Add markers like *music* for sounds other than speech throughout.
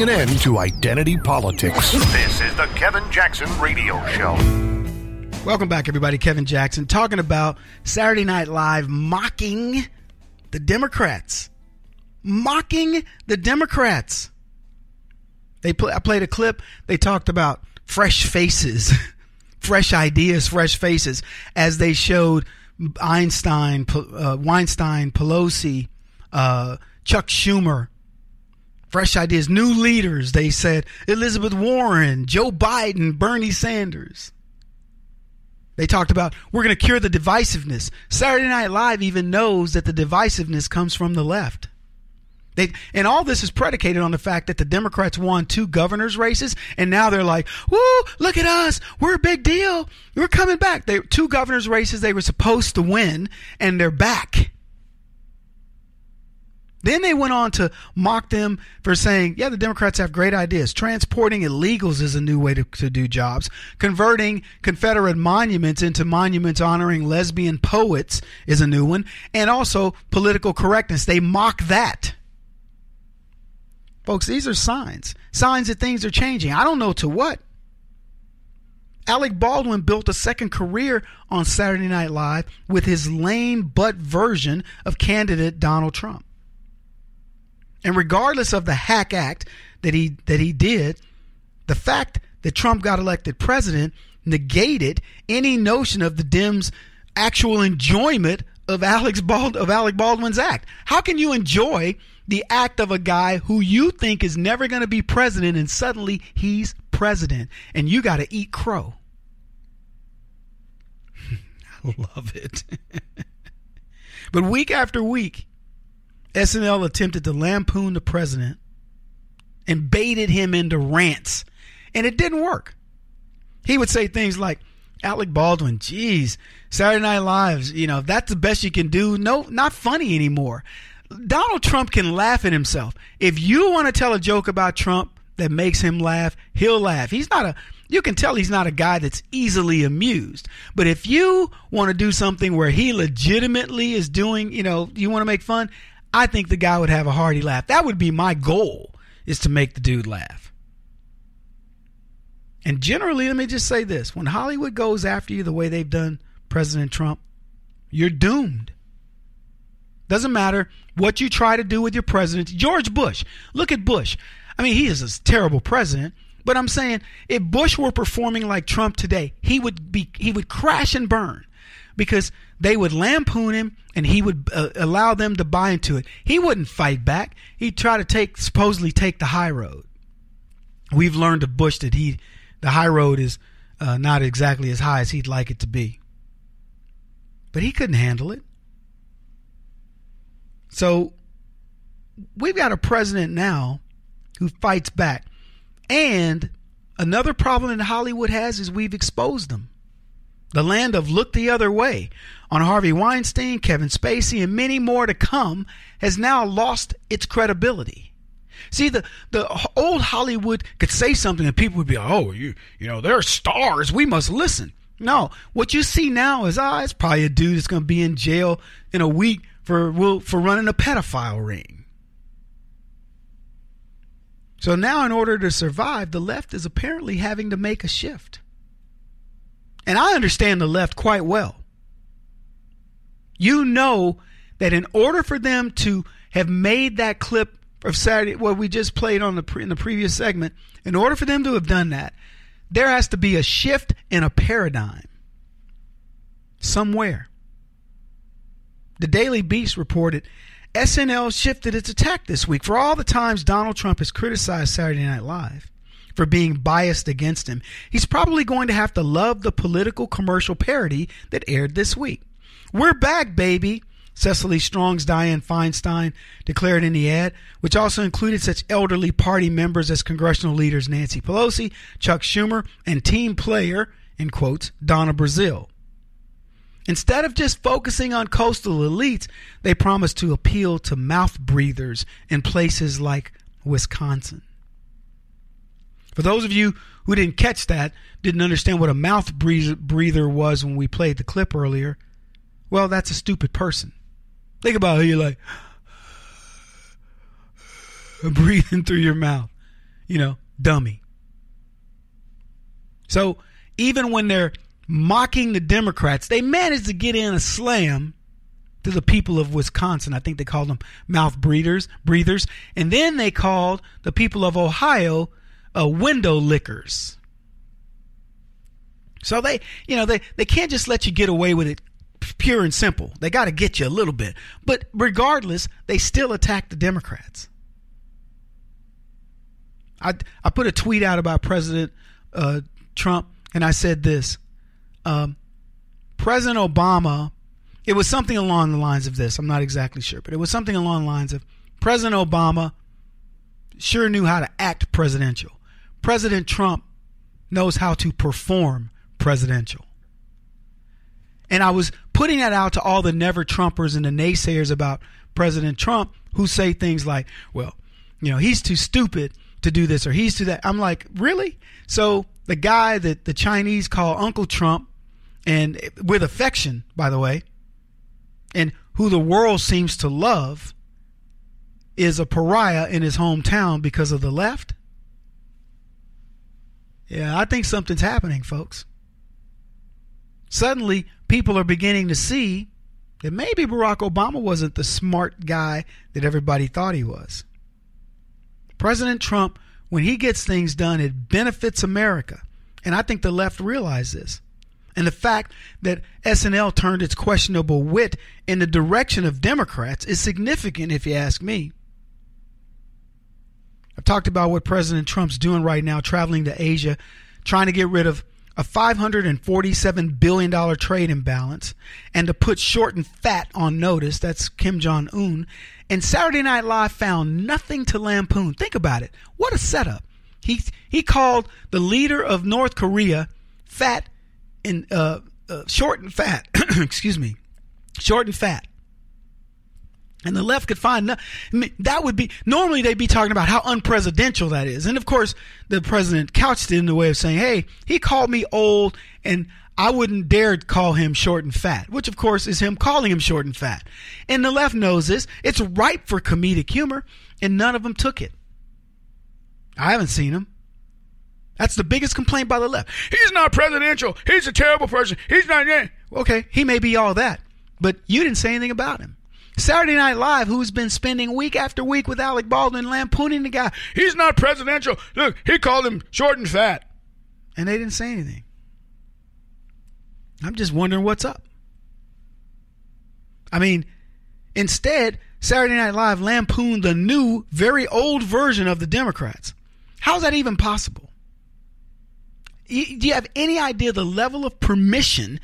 putting an end to identity politics. This is the Kevin Jackson Radio Show. Welcome back, everybody. Kevin Jackson talking about Saturday Night Live mocking the Democrats. Mocking the Democrats. They play, I played a clip. They talked about fresh faces, *laughs* fresh ideas, fresh faces as they showed Einstein, uh, Weinstein, Pelosi, uh, Chuck Schumer, fresh ideas, new leaders. They said Elizabeth Warren, Joe Biden, Bernie Sanders. They talked about we're going to cure the divisiveness. Saturday Night Live even knows that the divisiveness comes from the left. They, and all this is predicated on the fact that the Democrats won two governors' races, and now they're like, "Woo! Look at us! We're a big deal. We're coming back." They two governors' races they were supposed to win, and they're back. Then they went on to mock them for saying, yeah, the Democrats have great ideas. Transporting illegals is a new way to, to do jobs. Converting Confederate monuments into monuments honoring lesbian poets is a new one. And also political correctness. They mock that. Folks, these are signs. Signs that things are changing. I don't know to what. Alec Baldwin built a second career on Saturday Night Live with his lame butt version of candidate Donald Trump. And regardless of the hack act that he that he did, the fact that Trump got elected president negated any notion of the Dems' actual enjoyment of Alex Bald of Alec Baldwin's act. How can you enjoy the act of a guy who you think is never going to be president and suddenly he's president and you got to eat crow? *laughs* I love it. *laughs* but week after week, SNL attempted to lampoon the president and baited him into rants, and it didn't work. He would say things like, Alec Baldwin, geez, Saturday Night Lives, you know, if that's the best you can do, no, not funny anymore. Donald Trump can laugh at himself. If you want to tell a joke about Trump that makes him laugh, he'll laugh. He's not a, you can tell he's not a guy that's easily amused. But if you want to do something where he legitimately is doing, you know, you want to make fun, I think the guy would have a hearty laugh. That would be my goal is to make the dude laugh. And generally, let me just say this when Hollywood goes after you the way they've done President Trump, you're doomed. Doesn't matter what you try to do with your president. George Bush, look at Bush. I mean, he is a terrible president, but I'm saying if Bush were performing like Trump today, he would be he would crash and burn because they would lampoon him and he would uh, allow them to buy into it. He wouldn't fight back. He'd try to take supposedly take the high road. We've learned of Bush that he the high road is uh, not exactly as high as he'd like it to be. But he couldn't handle it. So we've got a president now who fights back. And another problem that Hollywood has is we've exposed them the land of look the other way on Harvey Weinstein, Kevin Spacey, and many more to come, has now lost its credibility. See, the, the old Hollywood could say something and people would be, like, oh, you, you know, they're stars. We must listen. No, what you see now is, ah, oh, it's probably a dude that's going to be in jail in a week for, for running a pedophile ring. So now, in order to survive, the left is apparently having to make a shift. And I understand the left quite well. You know that in order for them to have made that clip of Saturday, what we just played on the pre, in the previous segment, in order for them to have done that, there has to be a shift in a paradigm somewhere. The Daily Beast reported SNL shifted its attack this week for all the times Donald Trump has criticized Saturday Night Live for being biased against him. He's probably going to have to love the political commercial parody that aired this week. We're back, baby. Cecily Strong's Dianne Feinstein declared in the ad, which also included such elderly party members as congressional leaders Nancy Pelosi, Chuck Schumer, and team player, in quotes, Donna Brazile. Instead of just focusing on coastal elites, they promised to appeal to mouth breathers in places like Wisconsin. For those of you who didn't catch that, didn't understand what a mouth breather was when we played the clip earlier, well, that's a stupid person. Think about how you're like *sighs* breathing through your mouth. you know, dummy. So even when they're mocking the Democrats, they managed to get in a slam to the people of Wisconsin. I think they called them mouth breathers, breathers, and then they called the people of Ohio uh, window lickers. So they, you know, they they can't just let you get away with it pure and simple. They got to get you a little bit. But regardless, they still attack the Democrats. I I put a tweet out about President uh, Trump, and I said this: um, President Obama it was something along the lines of this. I'm not exactly sure, but it was something along the lines of President Obama sure knew how to act presidential. President Trump knows how to perform presidential. And I was putting that out to all the never Trumpers and the naysayers about President Trump who say things like, well, you know, he's too stupid to do this or he's too that. I'm like, really? So the guy that the Chinese call Uncle Trump, and with affection, by the way, and who the world seems to love is a pariah in his hometown because of the left? Yeah, I think something's happening, folks. Suddenly, people are beginning to see that maybe Barack Obama wasn't the smart guy that everybody thought he was. President Trump, when he gets things done, it benefits America. And I think the left realize this. And the fact that SNL turned its questionable wit in the direction of Democrats is significant, if you ask me. I've talked about what President Trump's doing right now, traveling to Asia, trying to get rid of a $547 billion trade imbalance and to put short and fat on notice. That's Kim Jong un. And Saturday Night Live found nothing to lampoon. Think about it. What a setup. He, he called the leader of North Korea fat and uh, uh, short and fat. *coughs* excuse me, short and fat. And the left could find no, I mean, that would be normally they'd be talking about how unpresidential that is. And of course, the president couched it in the way of saying, "Hey, he called me old, and I wouldn't dare call him short and fat," which of course is him calling him short and fat. And the left knows this. It's ripe for comedic humor, and none of them took it. I haven't seen them. That's the biggest complaint by the left. He's not presidential. He's a terrible person. He's not. Okay, he may be all that, but you didn't say anything about him. Saturday Night Live, who's been spending week after week with Alec Baldwin lampooning the guy. He's not presidential. Look, he called him short and fat. And they didn't say anything. I'm just wondering what's up. I mean, instead, Saturday Night Live lampooned the new, very old version of the Democrats. How's that even possible? do you have any idea the level of permission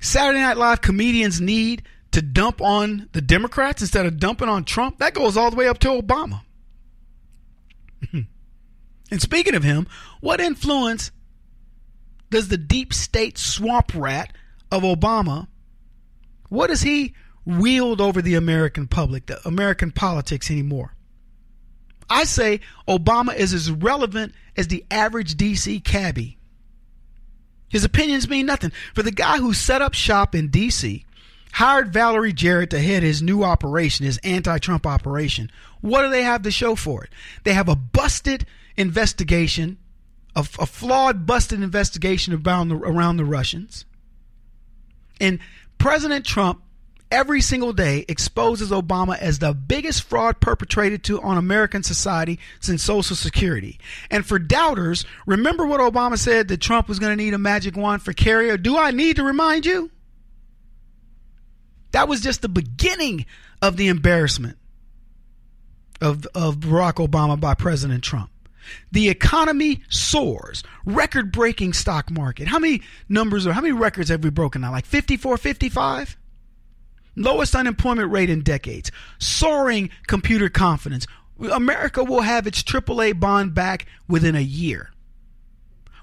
Saturday Night Live comedians need to dump on the Democrats instead of dumping on Trump? That goes all the way up to Obama. *laughs* and speaking of him, what influence does the deep state swamp rat of Obama, what does he wield over the American public, the American politics anymore? I say Obama is as relevant as the average DC cabbie. His opinions mean nothing. For the guy who set up shop in D.C., hired Valerie Jarrett to head his new operation, his anti Trump operation, what do they have to show for it? They have a busted investigation, a, a flawed, busted investigation around the, around the Russians. And President Trump every single day exposes Obama as the biggest fraud perpetrated to on American society since Social Security. And for doubters, remember what Obama said that Trump was going to need a magic wand for carrier? Do I need to remind you? That was just the beginning of the embarrassment of, of Barack Obama by President Trump. The economy soars, record breaking stock market. How many numbers or how many records have we broken now? Like 54, 55? lowest unemployment rate in decades, soaring computer confidence. America will have its AAA bond back within a year.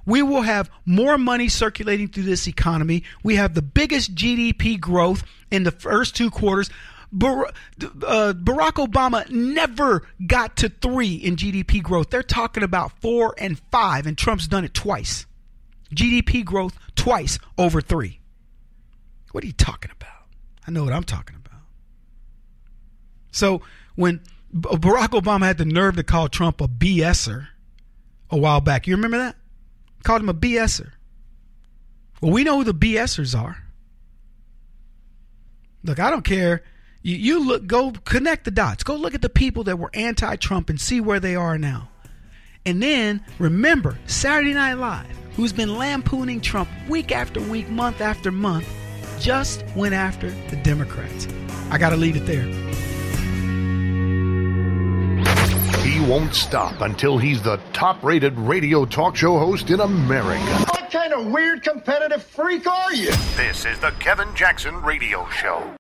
We will have more money circulating through this economy. We have the biggest GDP growth in the first two quarters. Bar- uh, Barack Obama never got to three in GDP growth. They're talking about four and five, and Trump's done it twice. GDP growth twice over three. What are you talking about? I know what I'm talking about. So when Barack Obama had the nerve to call Trump a BSer, a while back. You remember that? Called him a BSer. Well, we know who the BSers are. Look, I don't care. You, you look, go connect the dots. Go look at the people that were anti-Trump and see where they are now. And then remember Saturday Night Live, who's been lampooning Trump week after week, month after month, just went after the Democrats. I got to leave it there. Won't stop until he's the top rated radio talk show host in America. What kind of weird competitive freak are you? This is the Kevin Jackson Radio Show.